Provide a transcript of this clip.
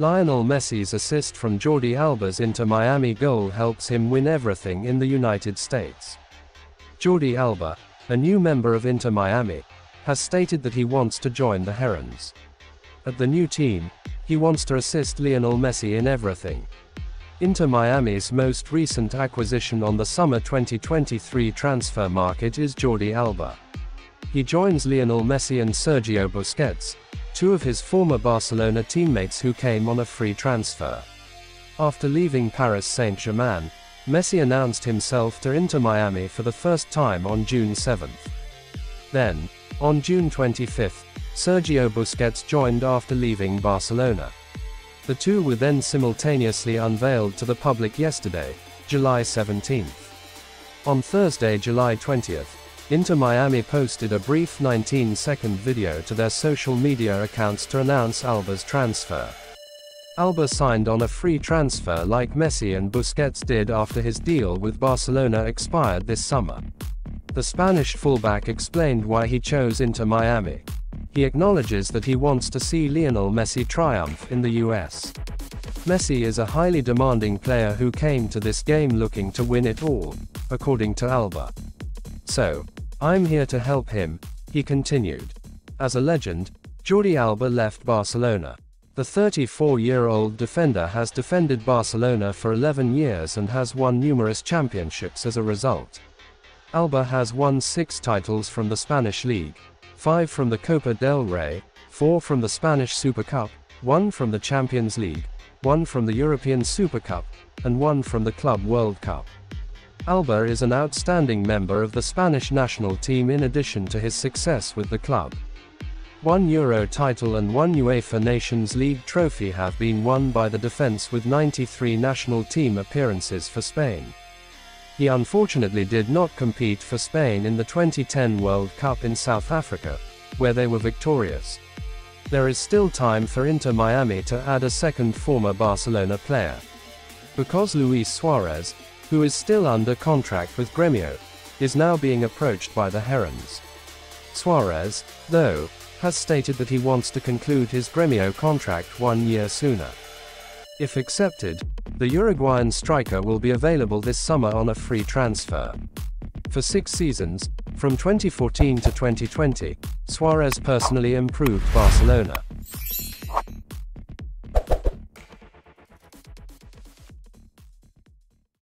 Lionel Messi's assist from Jordi Alba's Inter Miami goal helps him win everything in the United States. Jordi Alba, a new member of Inter Miami, has stated that he wants to join the Herons. At the new team, he wants to assist Lionel Messi in everything. Inter Miami's most recent acquisition on the summer 2023 transfer market is Jordi Alba. He joins Lionel Messi and Sergio Busquets, two of his former Barcelona teammates who came on a free transfer. After leaving Paris Saint-Germain, Messi announced himself to Inter Miami for the first time on June 7. Then, on June 25, Sergio Busquets joined after leaving Barcelona. The two were then simultaneously unveiled to the public yesterday, July 17. On Thursday, July 20th, Inter Miami posted a brief 19 second video to their social media accounts to announce Alba's transfer. Alba signed on a free transfer like Messi and Busquets did after his deal with Barcelona expired this summer. The Spanish fullback explained why he chose Inter Miami. He acknowledges that he wants to see Lionel Messi triumph in the US. Messi is a highly demanding player who came to this game looking to win it all, according to Alba. So, I'm here to help him, he continued. As a legend, Jordi Alba left Barcelona. The 34-year-old defender has defended Barcelona for 11 years and has won numerous championships as a result. Alba has won six titles from the Spanish League, five from the Copa del Rey, four from the Spanish Super Cup, one from the Champions League, one from the European Super Cup, and one from the Club World Cup. Alba is an outstanding member of the Spanish national team in addition to his success with the club. One Euro title and one UEFA Nations League trophy have been won by the defense with 93 national team appearances for Spain. He unfortunately did not compete for Spain in the 2010 World Cup in South Africa, where they were victorious. There is still time for Inter Miami to add a second former Barcelona player. Because Luis Suarez, who is still under contract with Gremio, is now being approached by the Herons. Suarez, though, has stated that he wants to conclude his Gremio contract one year sooner. If accepted, the Uruguayan striker will be available this summer on a free transfer. For six seasons, from 2014 to 2020, Suarez personally improved Barcelona.